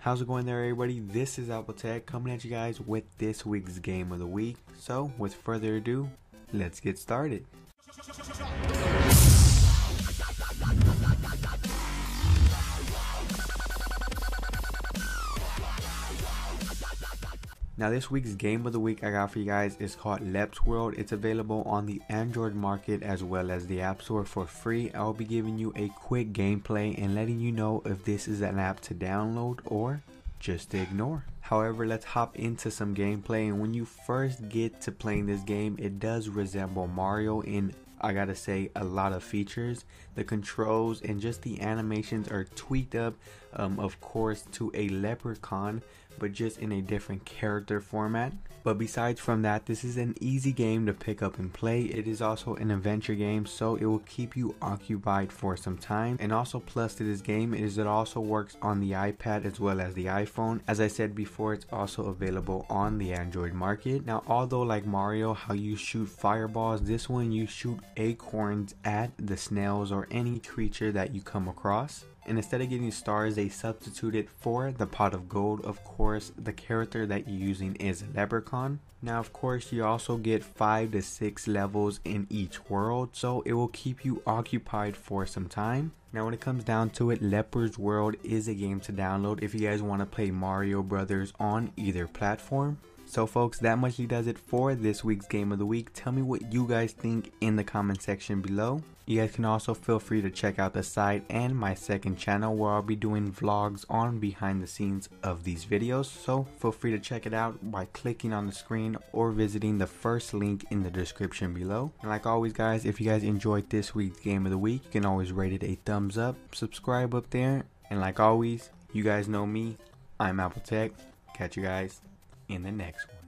How's it going there everybody? This is Apple Tech coming at you guys with this week's game of the week. So with further ado, let's get started. Now this week's game of the week I got for you guys is called Lep's World. It's available on the Android market as well as the App Store for free. I'll be giving you a quick gameplay and letting you know if this is an app to download or just to ignore. However, let's hop into some gameplay and when you first get to playing this game, it does resemble Mario in I gotta say a lot of features. The controls and just the animations are tweaked up um, of course to a leprechaun but just in a different character format. But besides from that this is an easy game to pick up and play. It is also an adventure game so it will keep you occupied for some time. And also plus to this game is it also works on the iPad as well as the iPhone. As I said before it's also available on the Android market. Now although like Mario how you shoot fireballs this one you shoot acorns at the snails or any creature that you come across. And instead of getting stars, they substituted for the pot of gold. Of course, the character that you're using is Leprechaun. Now, of course, you also get 5 to 6 levels in each world, so it will keep you occupied for some time. Now, when it comes down to it, Leper's World is a game to download if you guys want to play Mario Brothers on either platform. So folks, that much does it for this week's game of the week. Tell me what you guys think in the comment section below. You guys can also feel free to check out the site and my second channel where I'll be doing vlogs on behind the scenes of these videos. So feel free to check it out by clicking on the screen or visiting the first link in the description below. And like always guys, if you guys enjoyed this week's game of the week, you can always rate it a thumbs up, subscribe up there, and like always, you guys know me, I'm Apple Tech. Catch you guys in the next one.